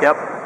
Yep.